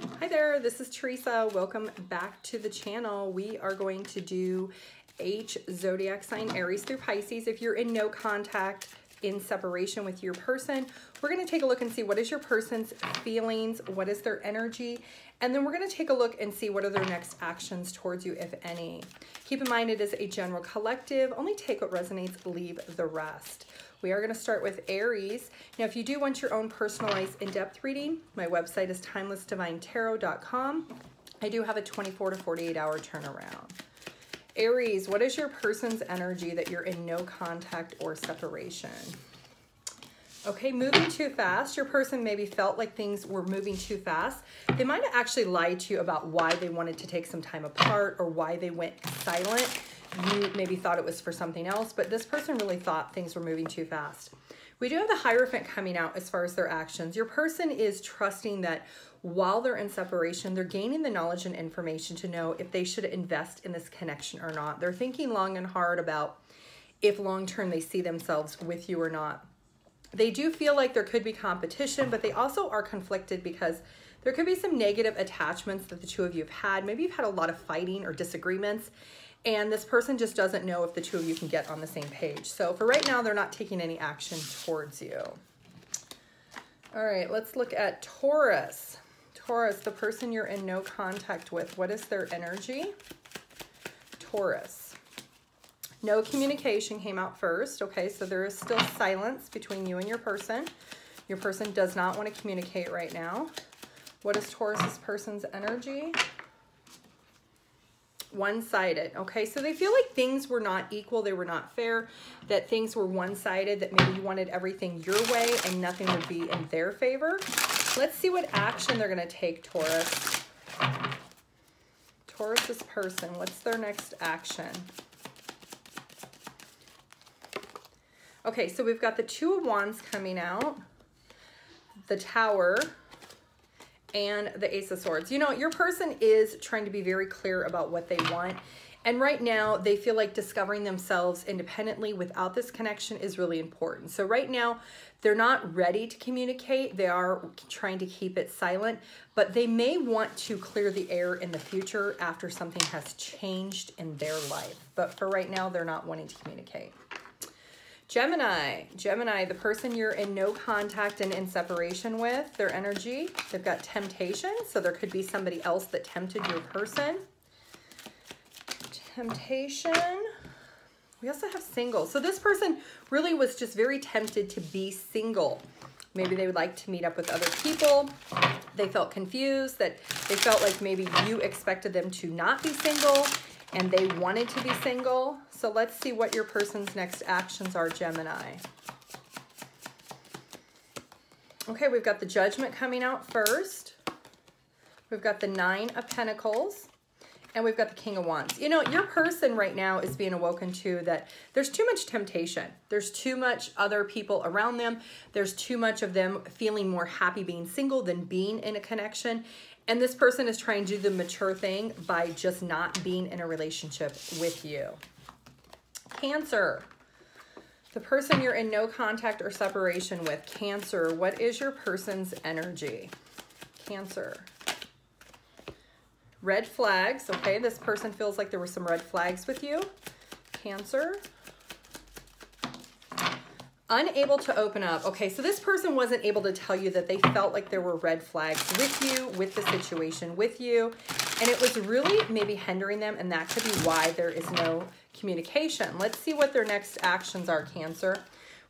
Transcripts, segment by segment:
Hi there, this is Theresa. Welcome back to the channel. We are going to do H zodiac sign Aries through Pisces. If you're in no contact, in separation with your person, we're going to take a look and see what is your person's feelings, what is their energy, and then we're going to take a look and see what are their next actions towards you, if any. Keep in mind it is a general collective. Only take what resonates, leave the rest. We are going to start with Aries. Now, if you do want your own personalized in-depth reading, my website is timelessdivinetarot.com. I do have a 24 to 48 hour turnaround. Aries, what is your person's energy that you're in no contact or separation? Okay, moving too fast. Your person maybe felt like things were moving too fast. They might have actually lied to you about why they wanted to take some time apart or why they went silent you maybe thought it was for something else, but this person really thought things were moving too fast. We do have the Hierophant coming out as far as their actions. Your person is trusting that while they're in separation, they're gaining the knowledge and information to know if they should invest in this connection or not. They're thinking long and hard about if long term they see themselves with you or not. They do feel like there could be competition, but they also are conflicted because there could be some negative attachments that the two of you have had. Maybe you've had a lot of fighting or disagreements, and this person just doesn't know if the two of you can get on the same page. So for right now, they're not taking any action towards you. All right, let's look at Taurus. Taurus, the person you're in no contact with, what is their energy? Taurus. No communication came out first, okay? So there is still silence between you and your person. Your person does not want to communicate right now. What is Taurus's person's energy? one-sided okay so they feel like things were not equal they were not fair that things were one-sided that maybe you wanted everything your way and nothing would be in their favor let's see what action they're going to take taurus taurus's person what's their next action okay so we've got the two of wands coming out the tower and the Ace of Swords. You know, your person is trying to be very clear about what they want. And right now, they feel like discovering themselves independently without this connection is really important. So right now, they're not ready to communicate. They are trying to keep it silent, but they may want to clear the air in the future after something has changed in their life. But for right now, they're not wanting to communicate. Gemini, Gemini, the person you're in no contact and in separation with, their energy, they've got temptation, so there could be somebody else that tempted your person. Temptation. We also have single. So this person really was just very tempted to be single. Maybe they would like to meet up with other people. They felt confused that they felt like maybe you expected them to not be single and they wanted to be single. So let's see what your person's next actions are, Gemini. Okay, we've got the Judgment coming out first. We've got the Nine of Pentacles. And we've got the King of Wands. You know, your person right now is being awoken to that there's too much temptation. There's too much other people around them. There's too much of them feeling more happy being single than being in a connection. And this person is trying to do the mature thing by just not being in a relationship with you. Cancer. The person you're in no contact or separation with. Cancer. What is your person's energy? Cancer. Red flags. Okay, this person feels like there were some red flags with you. Cancer. Unable to open up. Okay, so this person wasn't able to tell you that they felt like there were red flags with you, with the situation with you, and it was really maybe hindering them, and that could be why there is no communication. Let's see what their next actions are, Cancer.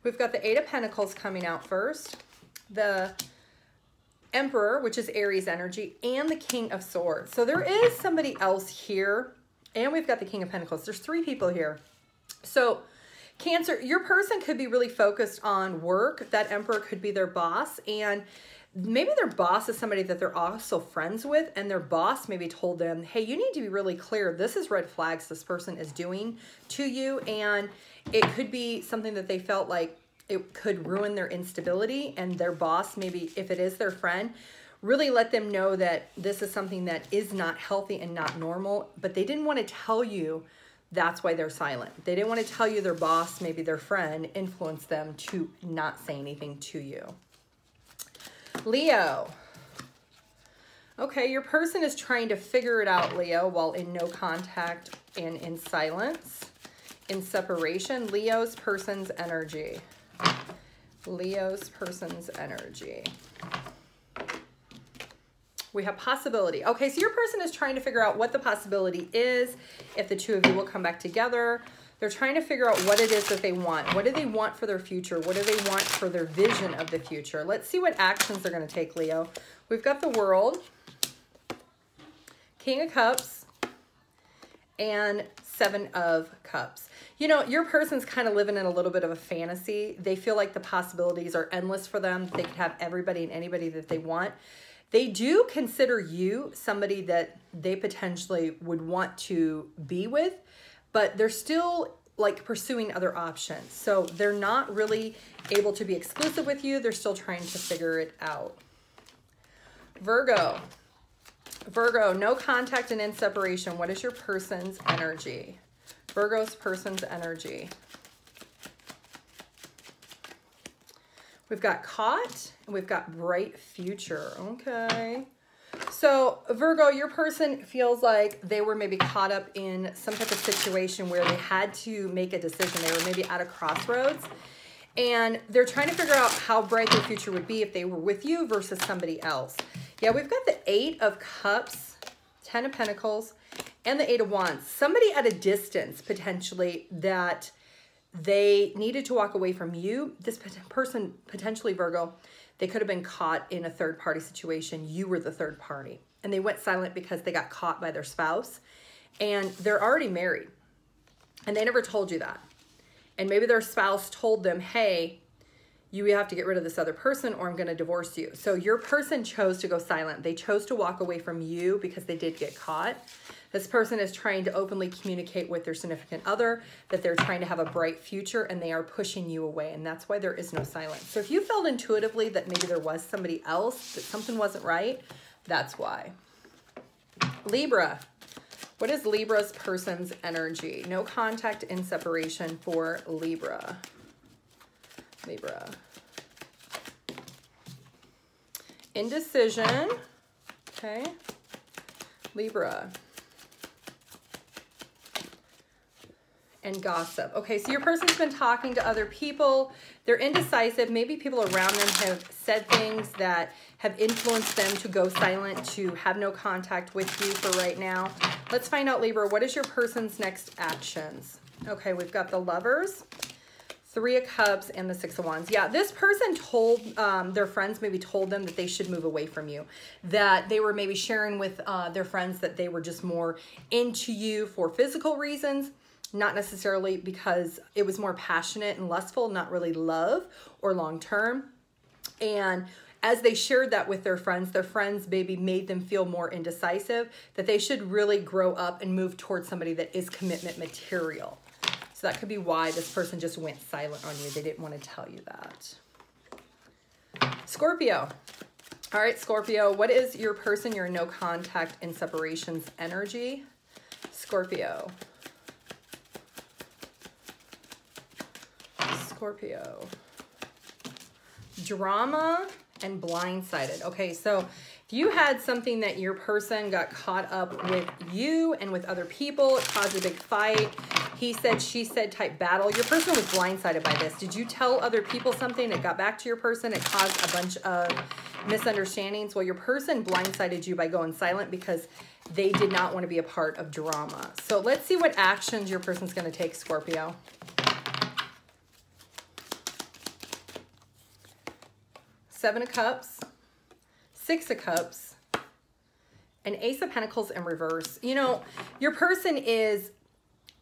We've got the Eight of Pentacles coming out first, the Emperor, which is Aries energy, and the King of Swords. So there is somebody else here, and we've got the King of Pentacles. There's three people here. So Cancer, your person could be really focused on work. That emperor could be their boss and maybe their boss is somebody that they're also friends with and their boss maybe told them, hey, you need to be really clear. This is red flags this person is doing to you. And it could be something that they felt like it could ruin their instability and their boss, maybe if it is their friend, really let them know that this is something that is not healthy and not normal, but they didn't want to tell you that's why they're silent. They didn't want to tell you their boss, maybe their friend, influenced them to not say anything to you. Leo. Okay, your person is trying to figure it out, Leo, while in no contact and in silence. In separation, Leo's person's energy. Leo's person's energy. We have possibility. Okay, so your person is trying to figure out what the possibility is, if the two of you will come back together. They're trying to figure out what it is that they want. What do they want for their future? What do they want for their vision of the future? Let's see what actions they're going to take, Leo. We've got the world, King of Cups, and Seven of Cups. You know, your person's kind of living in a little bit of a fantasy. They feel like the possibilities are endless for them. They could have everybody and anybody that they want. They do consider you somebody that they potentially would want to be with, but they're still like pursuing other options. So they're not really able to be exclusive with you. They're still trying to figure it out. Virgo. Virgo, no contact and in separation. What is your person's energy? Virgo's person's energy. We've got caught and we've got bright future. Okay. So Virgo, your person feels like they were maybe caught up in some type of situation where they had to make a decision. They were maybe at a crossroads and they're trying to figure out how bright their future would be if they were with you versus somebody else. Yeah, we've got the Eight of Cups, Ten of Pentacles, and the Eight of Wands. Somebody at a distance, potentially, that they needed to walk away from you. This person, potentially Virgo, they could have been caught in a third party situation. You were the third party. And they went silent because they got caught by their spouse. And they're already married. And they never told you that. And maybe their spouse told them, hey, you have to get rid of this other person or I'm going to divorce you. So your person chose to go silent. They chose to walk away from you because they did get caught. This person is trying to openly communicate with their significant other that they're trying to have a bright future and they are pushing you away. And that's why there is no silence. So if you felt intuitively that maybe there was somebody else, that something wasn't right, that's why. Libra. What is Libra's person's energy? No contact in separation for Libra. Libra. Indecision. Okay. Libra. and gossip. Okay, so your person's been talking to other people. They're indecisive. Maybe people around them have said things that have influenced them to go silent, to have no contact with you for right now. Let's find out, Libra, what is your person's next actions? Okay, we've got the lovers, three of cups, and the six of wands. Yeah, this person told um, their friends, maybe told them that they should move away from you, that they were maybe sharing with uh, their friends that they were just more into you for physical reasons not necessarily because it was more passionate and lustful, not really love or long term. And as they shared that with their friends, their friends maybe made them feel more indecisive, that they should really grow up and move towards somebody that is commitment material. So that could be why this person just went silent on you. They didn't want to tell you that. Scorpio. All right, Scorpio, what is your person, your no contact in separations energy? Scorpio. Scorpio. Drama and blindsided. Okay, so if you had something that your person got caught up with you and with other people, it caused a big fight, he said, she said type battle, your person was blindsided by this. Did you tell other people something? It got back to your person. It caused a bunch of misunderstandings. Well, your person blindsided you by going silent because they did not want to be a part of drama. So let's see what actions your person's going to take, Scorpio. Seven of Cups, Six of Cups, and Ace of Pentacles in reverse. You know, your person is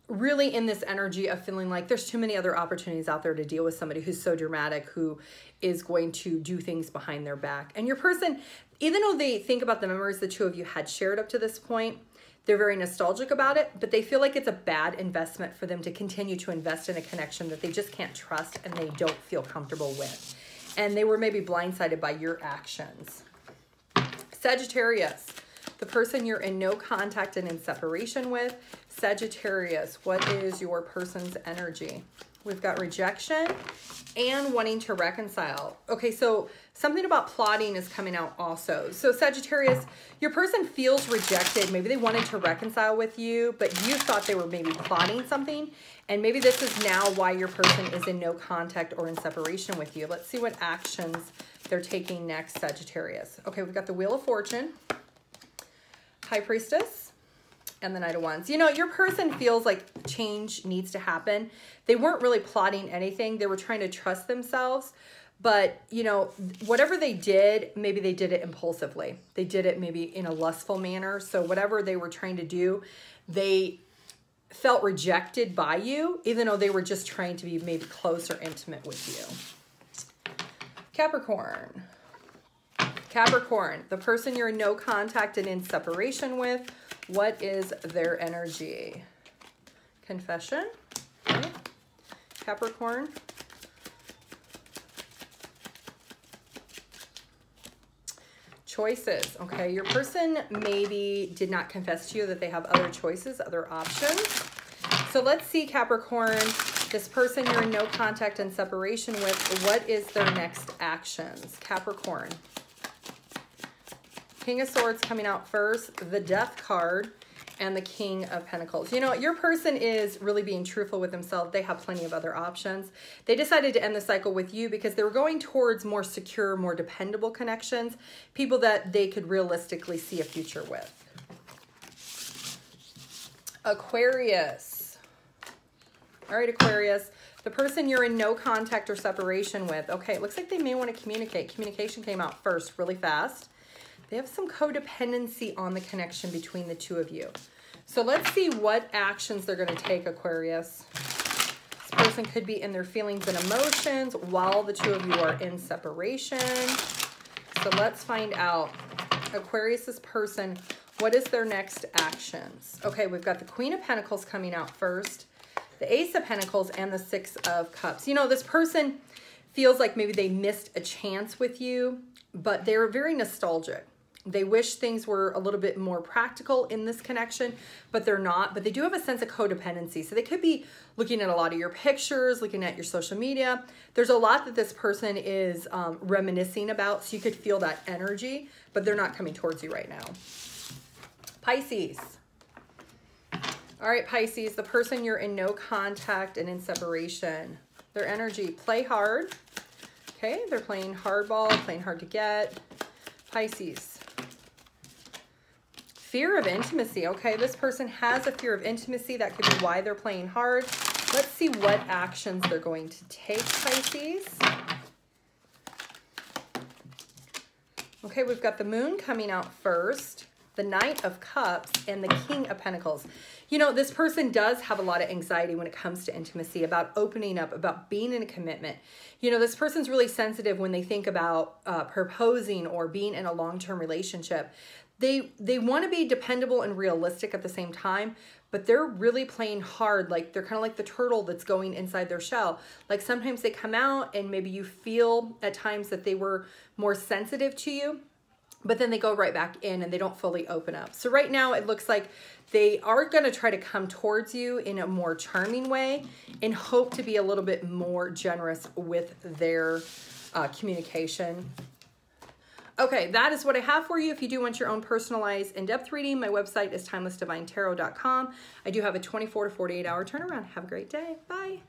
really in this energy of feeling like there's too many other opportunities out there to deal with somebody who's so dramatic, who is going to do things behind their back. And your person, even though they think about the memories the two of you had shared up to this point, they're very nostalgic about it, but they feel like it's a bad investment for them to continue to invest in a connection that they just can't trust and they don't feel comfortable with and they were maybe blindsided by your actions. Sagittarius, the person you're in no contact and in separation with. Sagittarius, what is your person's energy? we've got rejection and wanting to reconcile. Okay, so something about plotting is coming out also. So Sagittarius, your person feels rejected. Maybe they wanted to reconcile with you, but you thought they were maybe plotting something. And maybe this is now why your person is in no contact or in separation with you. Let's see what actions they're taking next, Sagittarius. Okay, we've got the Wheel of Fortune, High Priestess, and the Knight of Wands. You know, your person feels like change needs to happen. They weren't really plotting anything. They were trying to trust themselves. But, you know, whatever they did, maybe they did it impulsively. They did it maybe in a lustful manner. So whatever they were trying to do, they felt rejected by you, even though they were just trying to be maybe close or intimate with you. Capricorn. Capricorn, the person you're in no contact and in separation with, what is their energy? Confession. Okay. Capricorn. Choices. Okay, your person maybe did not confess to you that they have other choices, other options. So let's see, Capricorn, this person you're in no contact and separation with, what is their next actions? Capricorn. King of Swords coming out first, the Death card, and the King of Pentacles. You know, your person is really being truthful with themselves. They have plenty of other options. They decided to end the cycle with you because they were going towards more secure, more dependable connections, people that they could realistically see a future with. Aquarius. All right, Aquarius. The person you're in no contact or separation with. Okay, it looks like they may want to communicate. Communication came out first really fast. They have some codependency on the connection between the two of you. So let's see what actions they're going to take, Aquarius. This person could be in their feelings and emotions while the two of you are in separation. So let's find out. Aquarius's person, what is their next actions? Okay, we've got the Queen of Pentacles coming out first, the Ace of Pentacles, and the Six of Cups. You know, this person feels like maybe they missed a chance with you, but they're very nostalgic. They wish things were a little bit more practical in this connection, but they're not. But they do have a sense of codependency. So they could be looking at a lot of your pictures, looking at your social media. There's a lot that this person is um, reminiscing about. So you could feel that energy, but they're not coming towards you right now. Pisces. All right, Pisces, the person you're in no contact and in separation. Their energy, play hard. Okay, they're playing hardball, playing hard to get. Pisces. Fear of intimacy. Okay, this person has a fear of intimacy. That could be why they're playing hard. Let's see what actions they're going to take, Pisces. Okay, we've got the moon coming out first, the Knight of Cups, and the King of Pentacles. You know, this person does have a lot of anxiety when it comes to intimacy, about opening up, about being in a commitment. You know, this person's really sensitive when they think about uh, proposing or being in a long-term relationship they they want to be dependable and realistic at the same time but they're really playing hard like they're kind of like the turtle that's going inside their shell. Like sometimes they come out and maybe you feel at times that they were more sensitive to you but then they go right back in and they don't fully open up. So right now it looks like they are going to try to come towards you in a more charming way and hope to be a little bit more generous with their uh, communication Okay, that is what I have for you. If you do want your own personalized in-depth reading, my website is timelessdivinetarot.com. I do have a 24 to 48 hour turnaround. Have a great day. Bye.